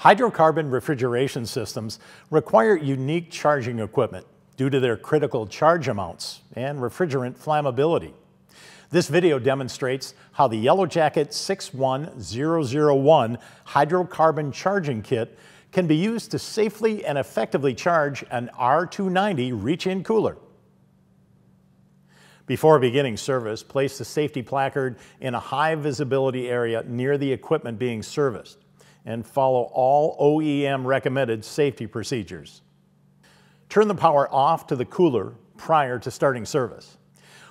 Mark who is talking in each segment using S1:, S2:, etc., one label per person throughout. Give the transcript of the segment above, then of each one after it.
S1: Hydrocarbon refrigeration systems require unique charging equipment due to their critical charge amounts and refrigerant flammability. This video demonstrates how the Yellow Jacket 61001 hydrocarbon charging kit can be used to safely and effectively charge an R290 reach-in cooler. Before beginning service, place the safety placard in a high visibility area near the equipment being serviced and follow all OEM recommended safety procedures. Turn the power off to the cooler prior to starting service.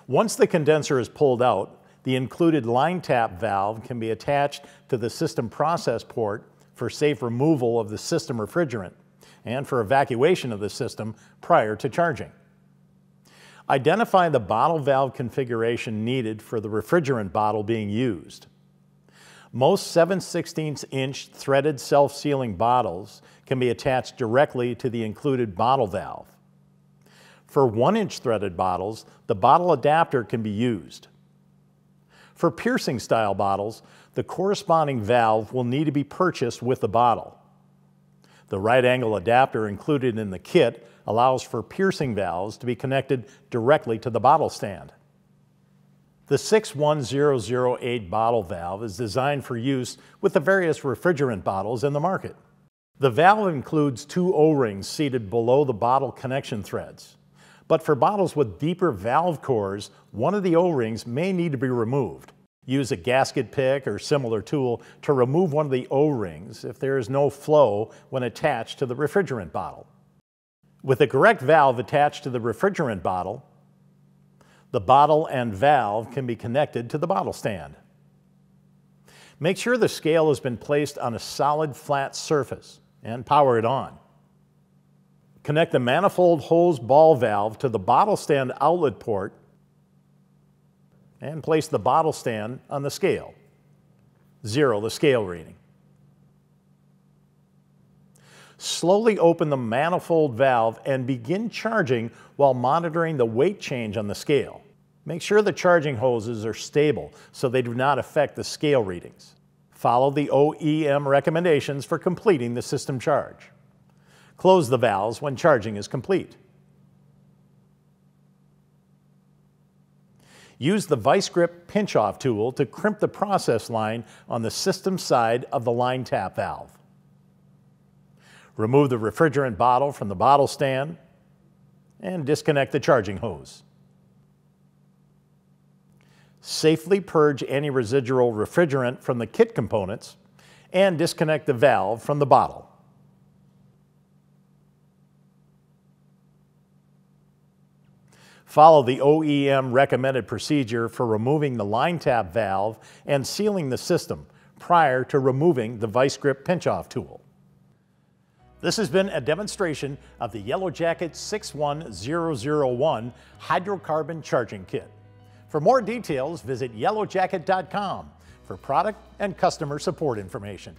S1: Once the condenser is pulled out, the included line tap valve can be attached to the system process port for safe removal of the system refrigerant and for evacuation of the system prior to charging. Identify the bottle valve configuration needed for the refrigerant bottle being used. Most 7 16 inch threaded self-sealing bottles can be attached directly to the included bottle valve. For 1 inch threaded bottles, the bottle adapter can be used. For piercing style bottles, the corresponding valve will need to be purchased with the bottle. The right angle adapter included in the kit allows for piercing valves to be connected directly to the bottle stand. The 61008 bottle valve is designed for use with the various refrigerant bottles in the market. The valve includes two O-rings seated below the bottle connection threads. But for bottles with deeper valve cores, one of the O-rings may need to be removed. Use a gasket pick or similar tool to remove one of the O-rings if there is no flow when attached to the refrigerant bottle. With the correct valve attached to the refrigerant bottle, the bottle and valve can be connected to the bottle stand. Make sure the scale has been placed on a solid flat surface and power it on. Connect the manifold hose ball valve to the bottle stand outlet port and place the bottle stand on the scale. Zero the scale reading. Slowly open the manifold valve and begin charging while monitoring the weight change on the scale. Make sure the charging hoses are stable so they do not affect the scale readings. Follow the OEM recommendations for completing the system charge. Close the valves when charging is complete. Use the Vise-Grip pinch-off tool to crimp the process line on the system side of the line tap valve. Remove the refrigerant bottle from the bottle stand and disconnect the charging hose. Safely purge any residual refrigerant from the kit components and disconnect the valve from the bottle. Follow the OEM recommended procedure for removing the line tap valve and sealing the system prior to removing the Vise-Grip pinch-off tool. This has been a demonstration of the Yellow Jacket 61001 hydrocarbon charging kit. For more details, visit yellowjacket.com for product and customer support information.